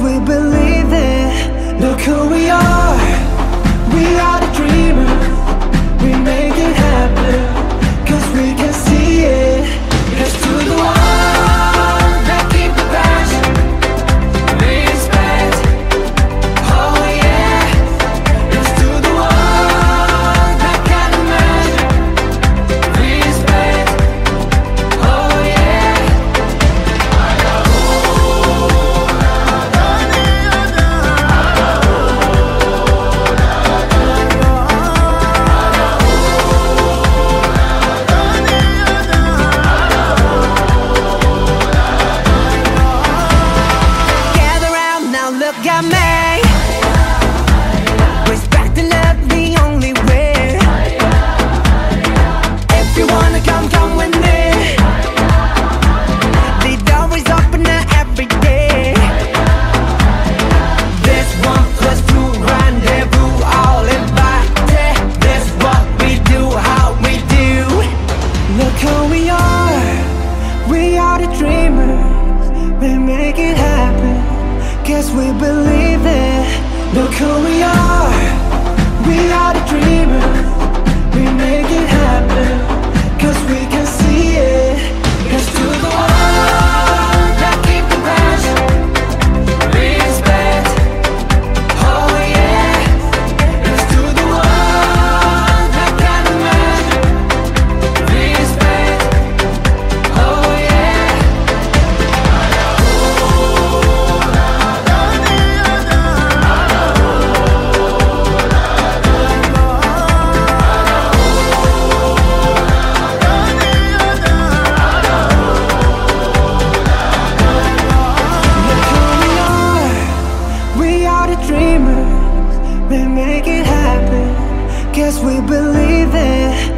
we believe. got mad. We believe it. No who the dreamers, we make it happen. Guess we believe it.